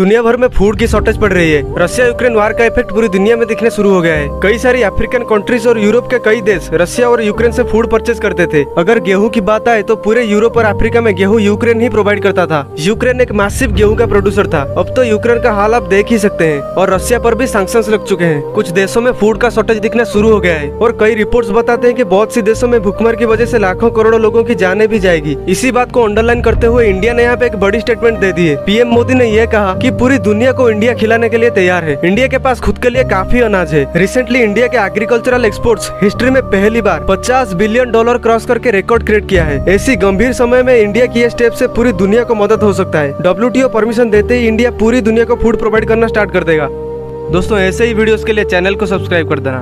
दुनिया भर में फ़ूड की शॉर्टेज पड़ रही है। रशिया यूक्रेन वार का इफ़ेक्ट पूरी दुनिया में दिखने शुरू हो गया है। कई सारी अफ्रीकन कंट्रीज़ और यूरोप के कई देश रशिया और यूक्रेन से फ़ूड परचेज करते थे। अगर गेहूँ की बात आए तो पूरे यूरोप और अफ्रीका में गेहूँ यूक्रेन ही प्रोवाइड करता था। यूक्रेन एक मैसिव गेहूँ का प्रोड्यूसर था। अब तो यूक्रेन का हाल आप देख ही सकते हैं। और रशिया पर भी सैंक्शन लग चुके हैं। कुछ देशों में फ़ूड का शॉर्टेज दिखना शुरू हो गया है। और कई रिपोर्ट बताते हैं की बहुत सी देशों में भूखमर की वजह ऐसी लाखों करोड़ों लोगों की जाने भी जाएगी। इसी बात को अंडरलाइन करते हुए इंडिया ने यहाँ पे एक बड़ी स्टेटमेंट दे दी है। पीएम मोदी ने यह कहा कि पूरी दुनिया को इंडिया खिलाने के लिए तैयार है। इंडिया के पास खुद के लिए काफ़ी अनाज है। रिसेंटली इंडिया के एग्रीकल्चरल एक्सपोर्ट्स हिस्ट्री में पहली बार 50 बिलियन डॉलर क्रॉस करके रिकॉर्ड क्रिएट किया है। ऐसी गंभीर समय में इंडिया की स्टेप ऐसी पूरी दुनिया को मदद हो सकता है। डब्ल्यूटीओ परमिशन देते ही इंडिया पूरी दुनिया को फ़ूड प्रोवाइड करना स्टार्ट कर देगा। दोस्तों, ऐसे ही वीडियो के लिए चैनल को सब्सक्राइब कर देना।